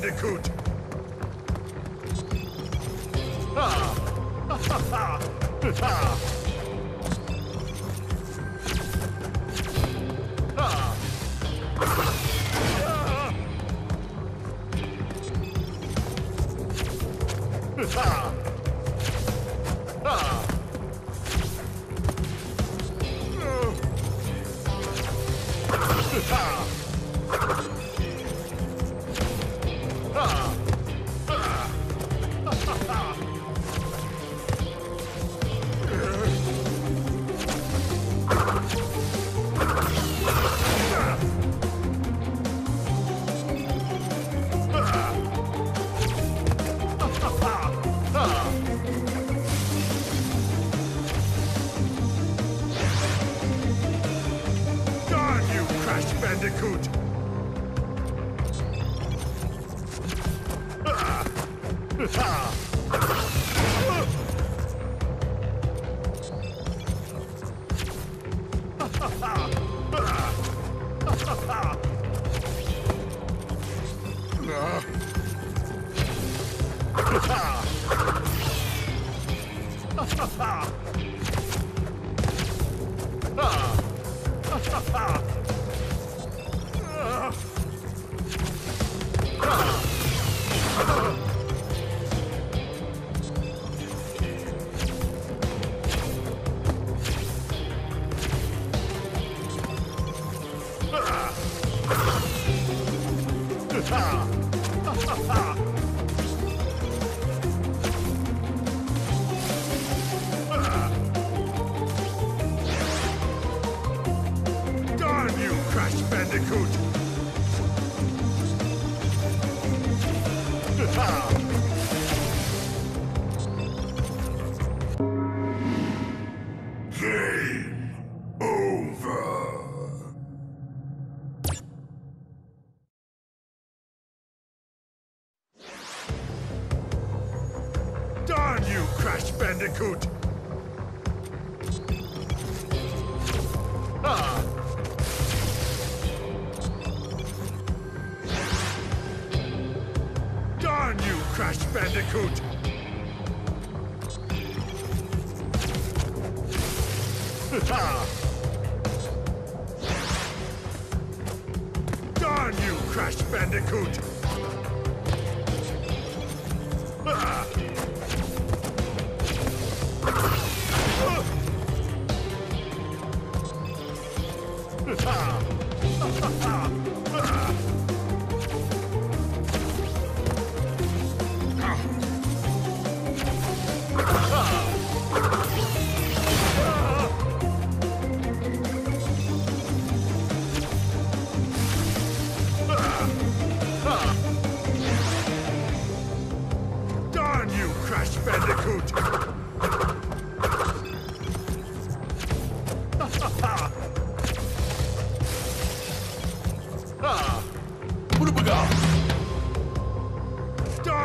Syndicate! Ha! Ah! Ah!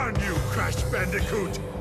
You, Crash Bandicoot!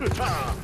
呃哈